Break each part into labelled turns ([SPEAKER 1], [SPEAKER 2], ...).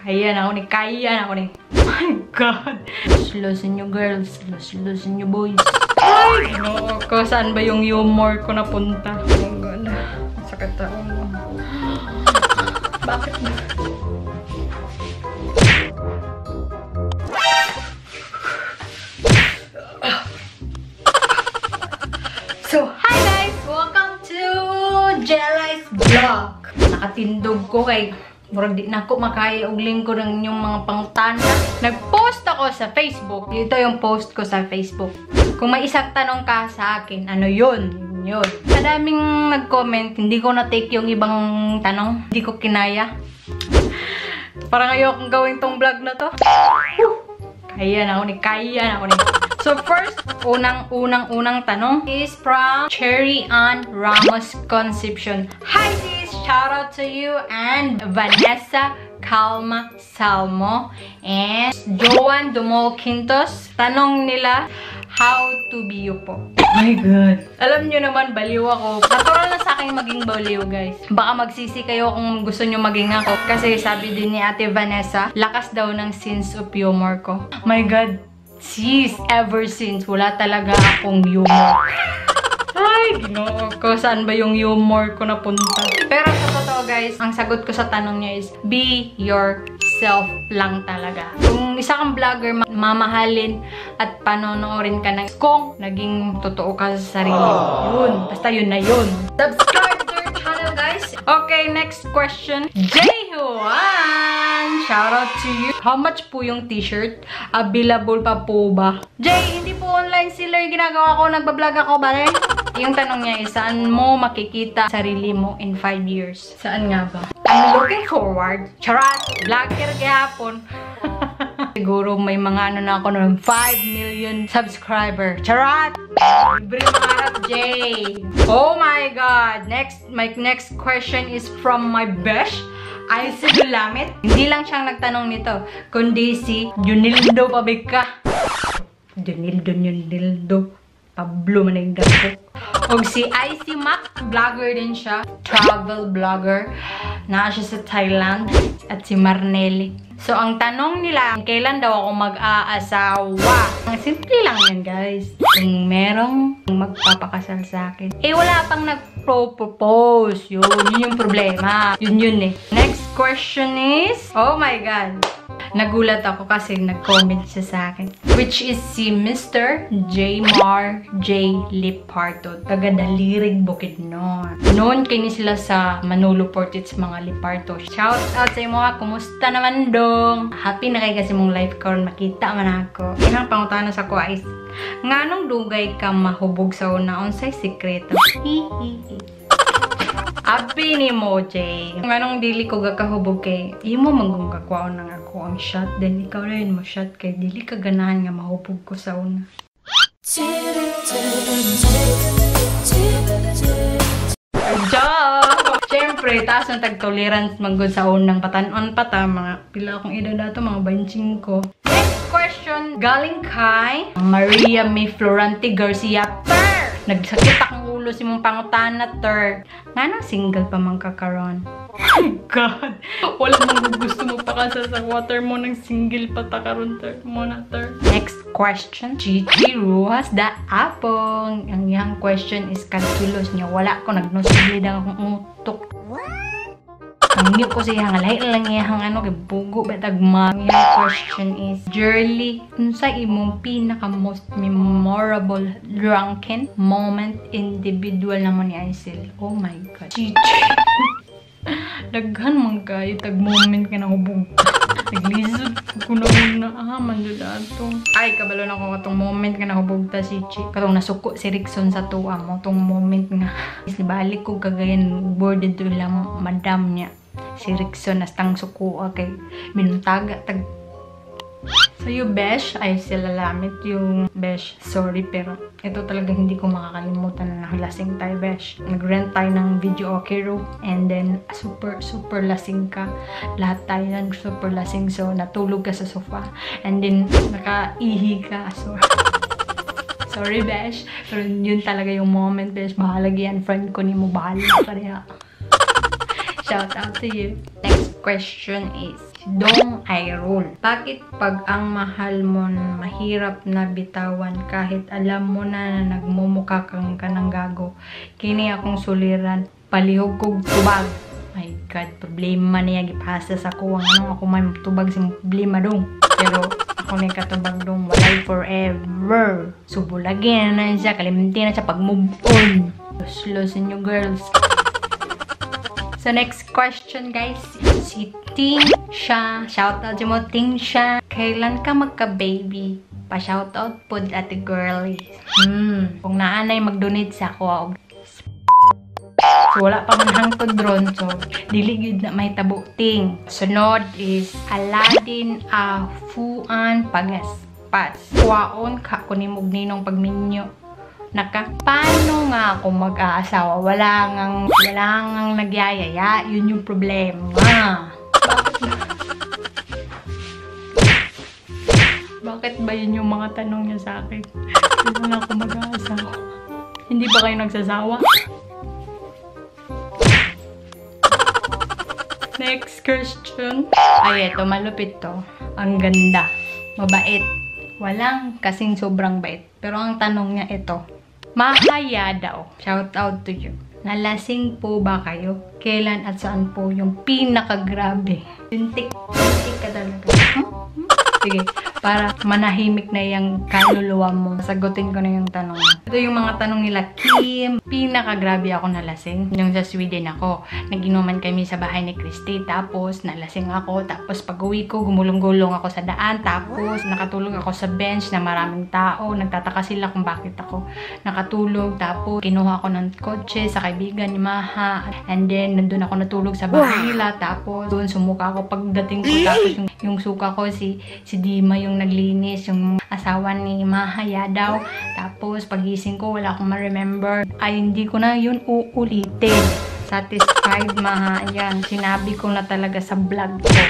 [SPEAKER 1] Kaya na ako ni, kaya na ako ni. My God! Slosin nyo girls, slosin nyo boys. Ay, no, saan ba yung humor ko napunta? Oh God. Sakit ulo. Bakit na? So, hi guys! Welcome to Jelly's Vlog. Nakatindog ko kay Murag di na ako makaya og lingko ng inyong mga pangutana. Nag-post ako sa Facebook. Ito yung post ko sa Facebook. Kung may isang tanong ka sa akin, ano yun? Yun. Madaming nag-comment, hindi ko na-take yung ibang tanong. Hindi ko kinaya. Parang ayokong gawin tong vlog na to. Kaya na ako ni, kaya na ako ni. So first, unang-unang-unang tanong is from Cherry Ann Ramos Concepcion. Hi! Shout out to you and Vanessa Calma Salmo and Joan Dumol Quintos. Tanong nila, how to be you po. my God. Alam nyo naman, baliw ako. Natural na sa akin maging baliw, guys. Baka magsisi kayo kung gusto nyo maging ako. Kasi sabi din ni Ate Vanessa, lakas daw ng sense of humor ko. My God. Sis, ever since, wala talaga akong humor. Ay, ginoo ko. Saan ba yung humor ko napunta? Pero guys, ang sagot ko sa tanong niya is, be yourself lang talaga. Kung isa kang vlogger, ma- mamahalin at panonoorin ka ng kung naging totoo ka sa sarili mo. Yun. Basta yun na yun. Subscribe to our channel guys. Okay, next question. Jayhuan! Shout out to you. How much po yung t-shirt? Available pa po ba? Jay, hindi po online seller yung ginagawa ko. Nagbablog ako ba rin? Yung tanong niya is, saan mo makikita sarili mo in 5 years? Saan nga ba? I'm looking forward. Charat! Vlogger gahapon. Siguro may mga ano na ako ng 5 million subscriber. Charat! Libre mangarap, Jay. Oh my God! Next, my next question is from my besh. Ay, si Dulamit. Hindi lang siyang nagtanong nito, kundi si Junildo Pabika. Junildo, Junildo. Pablo Manigdapo. Og si Icy Mac, vlogger din siya. Travel vlogger. Naa siya sa Thailand. At si Marnelli. So, ang tanong nila, kailan daw ako mag-aasawa? Ang simple lang yan, guys. Kung merong magpapakasal sa akin. Eh, wala pang nag-propose. Yun, yun yung problema. Yun yun eh. Next question is, oh my God. Nagulat ako kasi nag-comment siya sa akin. Which is si Mr. J. Mar J. Liparto. Taga Dalirig Bukidnon. Noon kini sila sa Manolo Portits mga Liparto. Shout out sa imo ha. Kumusta naman dong? Happy na kay kasi mong life karon makita man ako. Inang pangutana sa ko is nganong dugay ka mahubog sa una unsay sikreto? Hihihi. Abi ni mo, Jay. Kung anong dili ko gakahubog kay, imo manggong kakwaon ng ako ang shot. Then ikaw yun mo shot kay dili ka ganahan nga mahubog ko sa una. Joke! Siyempre, taas ng tag-tolerance manggod sa unang patanon pa ta. Mga pila akong edad na to, mga 25 ko. Next question, galing kay Maria May Florante Garcia. Per! Nagsakit akong ulo si mong pangutana, ter. Nga nang single pa man kakaron. Oh God! Wala mong gusto mo pakasal sa water mo ng single pa ta karon, ter. Mo na, ter. Next question, Gigi Ruas da Apong. Ang iyang question is kalkilos niya. Wala ko nagnusilid ang utok. Niyo ko siya nga lahi lang iyang ano kay bugo betag ma. Ang iyang question is Jerly, unsa imong pinaka most memorable drunken moment individual naman ni Aisel? Oh my god. Gigi. Daghan man kayo tag moment ka na hubog. Naglisod ko na una. Ah, mandod ato. Ay, kabalo na ko katong moment nga nahubog ta si Chi. Katong nasuko si Rickson sa tuwa mo. Tong moment nga. Isli balik ko kagayan boarded to lang madam niya. Si Rickson nastang suko kay minuntaga tag Sa'yo, Besh, ay sila lamit yung Besh. Sorry, pero ito talaga hindi ko makakalimutan na nakalasing tayo, Besh. Nag-rent tayo ng video okay room and then super, super lasing ka. Lahat tayo ng super lasing. So, natulog ka sa sofa. And then, nakaihi ka. So, sorry, Besh. Pero yun talaga yung moment, Besh. Bahalag yan. Friend ko ni mo, bahala ka rin. Shout out to you. Next question is, Dong Airul. Bakit pag ang mahal mo mahirap na bitawan kahit alam mo na na nagmumukha kang ka ng gago? Kini akong suliran, palihog kog tubag. My God, problema niya gipasa sa ko. Anong ako may tubag sa problema dong. Pero ako na katubag dong walay forever. Subulagin na siya, kalimutin na siya pag move on. Slow nyo girls. So, next question, guys. Si Ting siya. Shoutout mo, Ting siya. Kailan ka magka-baby? Pa-shoutout po ate girlie. Hmm. Kung naanay mag-donate sa ako, So, wala pa man hangtod ron. So, diligid na may tabuting. Sunod is Aladdin Afuan Pagaspas. Kuwaon ka kunimog ninong pagminyo naka, paano nga ako mag-aasawa? Wala ngang, wala ngang nagyayaya. Yun yung problema. Bakit ba? Yun yung mga tanong niya sa akin? Paano nga ako mag-aasawa? Hindi ba kayo nagsasawa? Next question. Ay, eto, malupit to. Ang ganda. Mabait. Walang kasing sobrang bait. Pero ang tanong niya ito, Mahaya daw. Shout out to you. Nalasing po ba kayo? Kailan at saan po yung pinakagrabe? Tintik, tintik ka talaga. Hmm? Hmm? Sige, para manahimik na yung kaluluwa mo. Sagutin ko na yung tanong. Ito yung mga tanong nila. Kim, pinakagrabe ako nalasing. Yung sa Sweden ako, naginuman kami sa bahay ni Christy. Tapos, nalasing ako. Tapos, pag uwi ko, gumulong-gulong ako sa daan. Tapos, nakatulog ako sa bench na maraming tao. Nagtataka sila kung bakit ako nakatulog. Tapos, kinuha ko ng kotse sa kaibigan ni Maha. And then, nandun ako natulog sa bahay nila. Tapos, doon sumuka ako pagdating ko. Tapos, yung, yung suka ko, si si Dima yung naglinis, yung asawa ni Mahaya daw. Tapos, pagising ko, wala akong ma-remember. Ay, hindi ko na yun uulitin. Satisfied, Maha. Yan, sinabi ko na talaga sa vlog ko.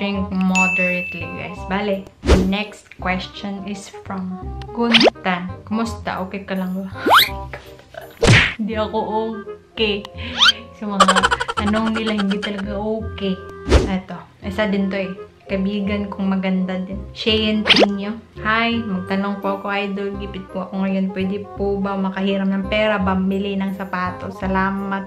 [SPEAKER 1] Drink moderately, guys. Bale, next question is from Gunta. Kumusta? Okay ka lang ba? hindi ako okay. Sa mga tanong nila, hindi talaga okay. Eto, isa din to eh kaibigan kong maganda din. Cheyenne Trino. Hi, magtanong po ako idol. Gipit po ako ngayon. Pwede po ba makahiram ng pera? Bambili ng sapatos. Salamat.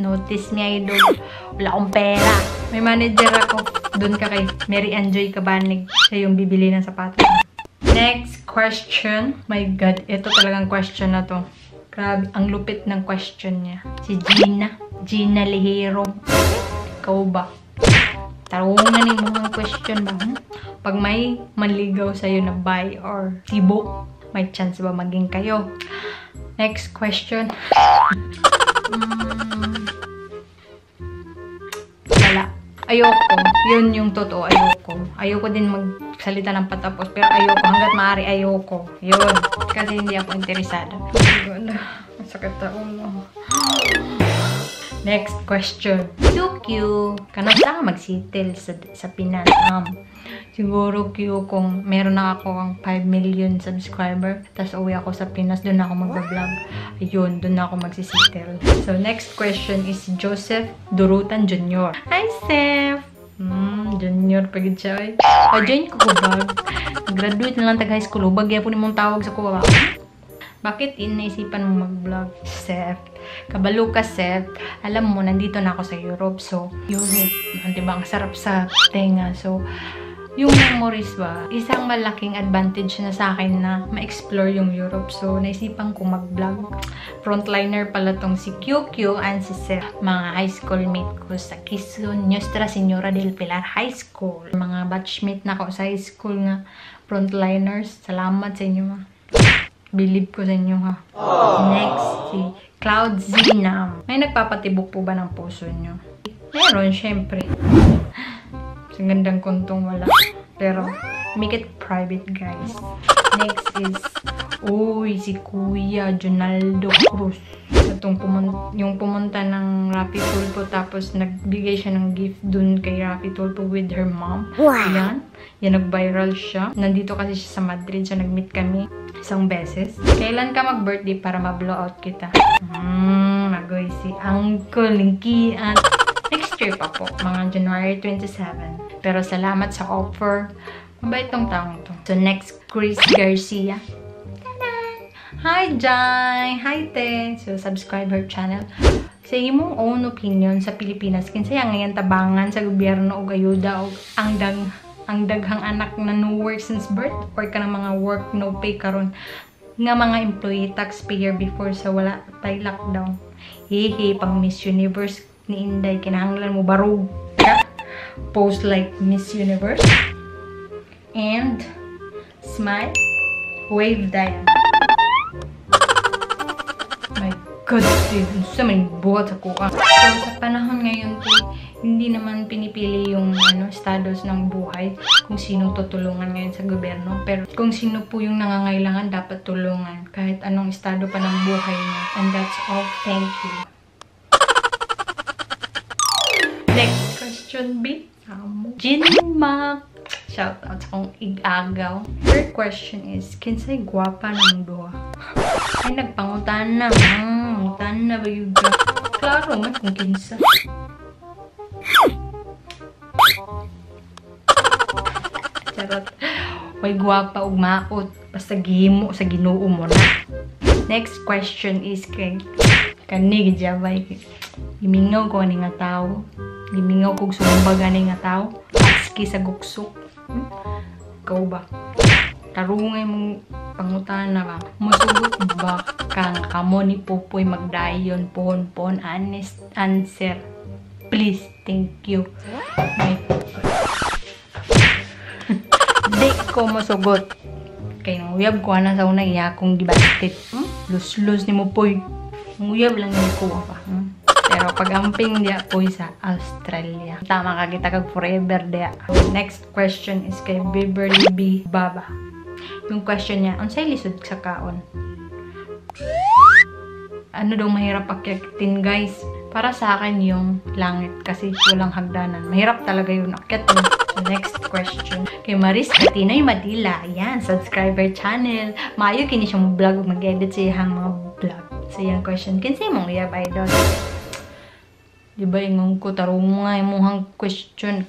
[SPEAKER 1] Notice niya idol. Wala akong pera. May manager ako. Doon ka kay Mary Anjoy Kabanig. Siya yung bibili ng sapatos. Next question. My God, ito talagang question na to. Grabe, ang lupit ng question niya. Si Gina. Gina Lihiro. Ikaw ba? Tarungan ni mga question ba? Hmm? Pag may manligaw sa'yo na buy or tibo, may chance ba maging kayo? Next question. um, wala. Ayoko. Yun yung totoo. Ayoko. Ayoko din magsalita ng patapos. Pero ayoko. Hanggat maaari, ayoko. Yun. Kasi hindi ako interesado. Masakit na ulo. Next question. QQ. Kanusta ka magsitil sa, sa Pinas? Um, siguro Q kung meron na ako ang 5 million subscriber, tapos uwi ako sa Pinas, doon ako mag-vlog. Ayun, doon na ako magsisitil. So, next question is Joseph Durutan Jr. Hi, Seth! Hmm, junior pagid siya eh. Oh, join ko ko. Graduate na lang tag high school. Bagay po ni mong tawag sa kuwa. Bakit inaisipan mo mag-vlog, Seth? Kabalo ka, Seth. Alam mo, nandito na ako sa Europe. So, Europe, diba, ang sarap sa tenga. So, yung memories ba, isang malaking advantage na sa akin na ma-explore yung Europe. So, naisipan ko mag-vlog. Frontliner pala tong si QQ and si Seth. Mga high school mate ko sa Quezon, Nuestra Senora del Pilar High School. Mga batchmate na ako sa high school nga frontliners. Salamat sa inyo, ma. Believe ko sa inyo ha. Aww. Next, si Cloud Zina. May nagpapatibok po ba ng puso nyo? Meron, syempre. Sa gandang kuntong wala. Pero, make it private, guys. Next is, uy, si Kuya Jonaldo Cruz. Itong pumunta, yung pumunta ng Rapi Tulpo tapos nagbigay siya ng gift dun kay Rapi Tulpo with her mom. Wow. Yan. Yan, nag-viral siya. Nandito kasi siya sa Madrid, so nag-meet kami isang beses. Kailan ka mag-birthday para ma-blowout kita? Hmm, magoy si Uncle Linky at year pa po, mga January 27. Pero salamat sa offer. Mabait tong taong to. So next, Chris Garcia. Hi, Jai! Hi, Te! So, subscribe her channel. Sa imong own opinion sa Pilipinas, kinsaya ngayon tabangan sa gobyerno o gayuda o ang dag ang daghang anak na no work since birth or ka ng mga work no pay karon nga mga employee taxpayer before sa wala tay lockdown. Hehe, pang Miss Universe ni Inday, kinahanglan mo barog ka. Post like Miss Universe. And, smile, wave Diane. My God, dude, sa may buhat ako ka. So, sa panahon ngayon, te, hindi naman pinipili yung ano, status ng buhay kung sinong tutulungan ngayon sa gobyerno. Pero kung sino po yung nangangailangan, dapat tulungan. Kahit anong estado pa ng buhay niya. And that's all. Thank you. Next question, B. Amo. Jinmak. Shout out sa kong igagaw. Third question is, kinsay gwapa ng duha? Ay, nagpangutan na. Hmm, na ba yung Klaro man kung kinsa. Charot. May gwapa ug maot. Basta gihimo sa ginoo mo na. Next question is kay kani gijabay. Gimingaw ko ani nga tao. Gimingaw kog sumbag ani nga tao. Aski sa guksok. Hmm? Ikaw ba? Tarungay mong pangutana ba? Musugot ba kang kamo ni Pupoy magdayon pohon pohon honest answer. Please, thank you. My Di ko masugot. Kay nang uyab ko na sa una iya kong gibastit. Hmm? Lus-lus ni mo poy. Ang uyab lang ni ko pa. Hmm? Pero pag amping dia po sa Australia. Tama ka kita kag forever dia. Next question is kay Beverly B. Baba. Yung question niya, unsay lisod sa kaon? Ano daw mahirap akyatin guys? Para sa akin yung langit kasi walang hagdanan. Mahirap talaga yung akyatin. So next question. Kay Maris Katinoy Madila. Ayan, subscriber channel. Maayo kini siyang vlog mag-edit sa iyang mga vlog. So yung question, kinsay mong iyab idol? Di ba ingon ko tarong nga imong question.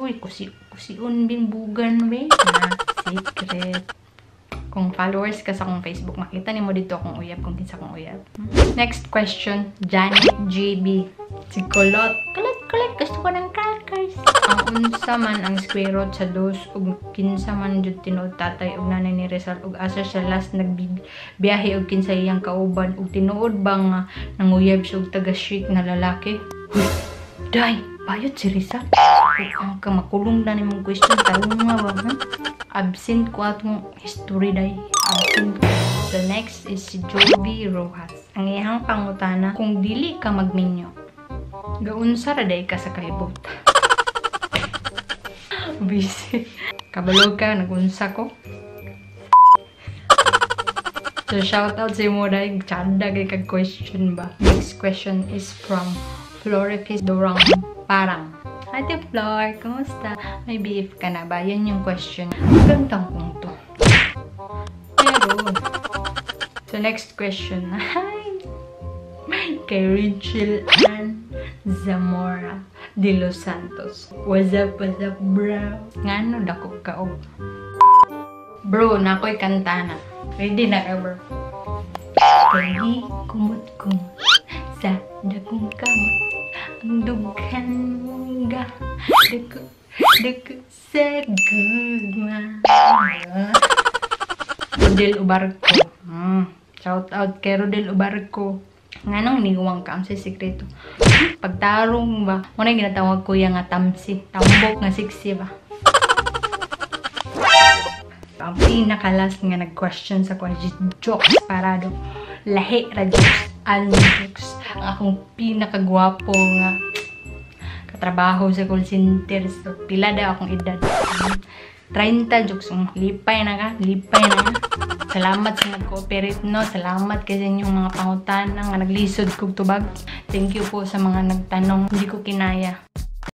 [SPEAKER 1] Uy, kusi kusiun bin bugan be. Na secret. Kung followers ka sa akong Facebook, makita ni mo dito akong uyab kung kinsa akong uyab. Next question, Janet JB. Si Kulot. Kulot, kulot, gusto ko ng crackers. Ang unsa man ang square root sa dos ug kinsa man jud tinuod tatay ug nanay ni Rizal ug asa siya last nagbiyahe ug kinsa iyang kauban ug tinuod ba nga nanguyab siya og taga street na lalaki. Day, bayot si Rizal. Ang ka makulong na ni mong question, tarong nga ba? Ha? Absent ko atong history day. Absent ko. The next is si Joby Rojas. Ang iyang pangutana, kung dili ka magminyo, gaunsa ra day ka sa kalibutan. Busy. Kabalo ka, nagunsa ko. So, shout out sa mo dahil tsada kay kag question ba. Next question is from Florifis Dorang Parang. Ate Flor, kumusta? May beef ka na ba? Yan yung question. Ang gandang kong to. So next question. Hi! Kay Rachel Ann Zamora de Los Santos. What's up, what's up, bro? Nga no, dako ka og. Bro, na ako'y kanta na. Ready na ka, bro? Kaya kumot-kumot sa dakong kamot. Mong ga. Sa gugma. Rodel Ubarco. Hmm. Shout out kay Rodel Ubarco. Nga nang niwang ka sa sikreto. Pagtarong ba? Muna yung ginatawag ko yung nga. Tambok nga siksi ba? Ang pinakalas nga nag-question sa ko jokes parado. Lahi ra jokes. Ano jokes. Ang akong pinakagwapo nga katrabaho sa call center. So, pila daw akong edad. 30 jokes. Um, lipay na ka. Lipay na ka. Salamat sa nag-cooperate, no? Salamat kasi inyong mga pangutan nga naglisod kog tubag. Thank you po sa mga nagtanong. Hindi ko kinaya.